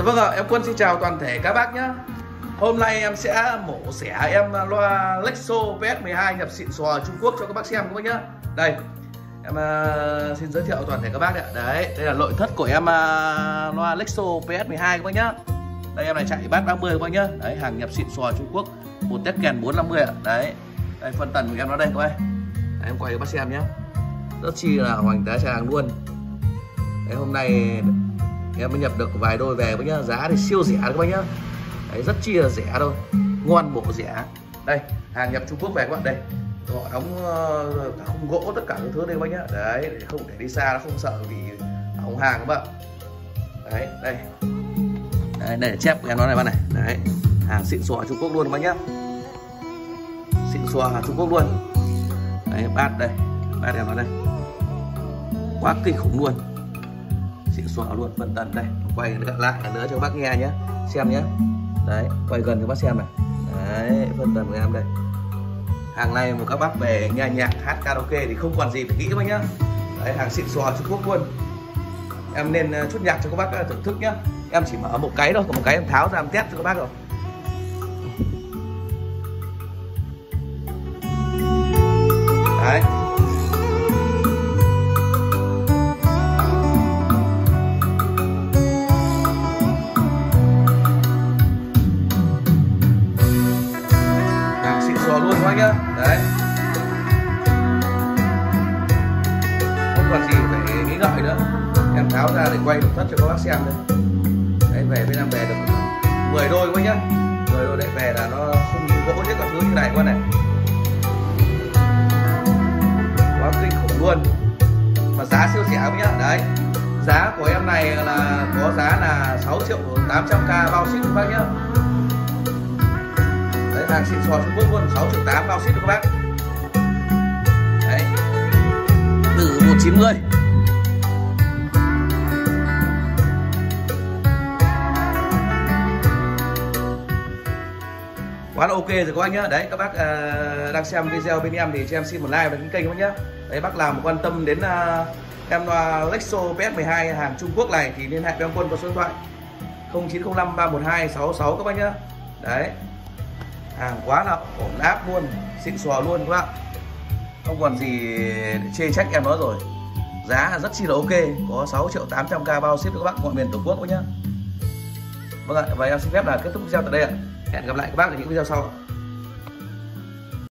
Dạ vâng ạ, em Quân xin chào toàn thể các bác nhé Hôm nay em sẽ mổ xẻ em loa Lexo PS12 nhập xịn xò Trung Quốc cho các bác xem các bác nhé Đây, em uh, xin giới thiệu toàn thể các bác ạ. Đấy, đây là nội thất của em uh, loa Lexo PS12 các bác nhé Đây em này chạy bát 30 các bác nhé Đấy, hàng nhập xịn xò Trung Quốc Một test kèn 450 ạ. Đấy, đây phân tần của em nó đây các bác. Đấy, em quay các bác xem nhé Rất chi là hoành tá tràng luôn. Đấy, hôm nay em mới nhập được vài đôi về với nhá. Giá thì siêu rẻ các bác nhá. Đấy rất chi là rẻ thôi. Ngon bổ rẻ. Đây hàng nhập Trung Quốc về các bạn đây. Họ đóng uh, cả khung gỗ tất cả những thứ đây các bác nhá. Đấy để không để đi xa nó không sợ vì hỏng hàng các bạn. Đấy đây. Đấy, để chép em nói này bạn này. Đấy hàng xịn xòa Trung Quốc luôn các bác nhá. Xịn xò Trung Quốc luôn. Đấy bát đây. Bát em nói đây. Quá kinh khủng luôn xịn xò luôn phân tần đây. Quay lại nữa cho bác nghe nhé. Xem nhé. Đấy, quay gần cho bác xem này. Đấy, phân tần của em đây. Hàng này một các bác về nghe nhạc, hát karaoke thì không còn gì phải nghĩ bác nhá. Đấy, hàng xịn xò Trung Quốc luôn. Em nên ờ, chút nhạc cho các bác ờ, thưởng thức nhá. Em chỉ mở một cái thôi, còn một cái em tháo ra em test cho các bác rồi. Luôn các nhá đấy. Không còn gì phải nghĩ ngợi nữa. Em tháo ra để quay nội thất cho các bác xem đây. Đấy, về bên em về được 10 đôi các bác nhá. 10 đôi để về là nó không gỗ nhất các thứ như này các này. Quá kinh khủng luôn. Mà giá siêu rẻ các nhá? Đấy. Giá của em này là có giá là 6 triệu 800k bao ship các bác nhá hàng xịn sò Trung Quốc luôn 6 triệu 8 bao ship được các bác. Đấy. Từ 190 quá là ok rồi các bác nhá. Đấy các bác uh, đang xem video bên em thì cho em xin một like và đăng kênh các bác nhá. Đấy bác nào mà quan tâm đến uh, em loa Lexo PS12 hàng Trung Quốc này thì liên hệ với em Quân qua số điện thoại 0905 312 66 các bác nhá. Đấy hàng quá là ổn áp luôn, xịn xò luôn các bạn không còn gì để chê trách em nó rồi. Giá rất chi là ok, có 6 triệu 800k bao ship cho các bác mọi miền tổ quốc nhá. Vâng ạ, và em xin phép là kết thúc video tại đây ạ. Hẹn gặp lại các bác ở những video sau.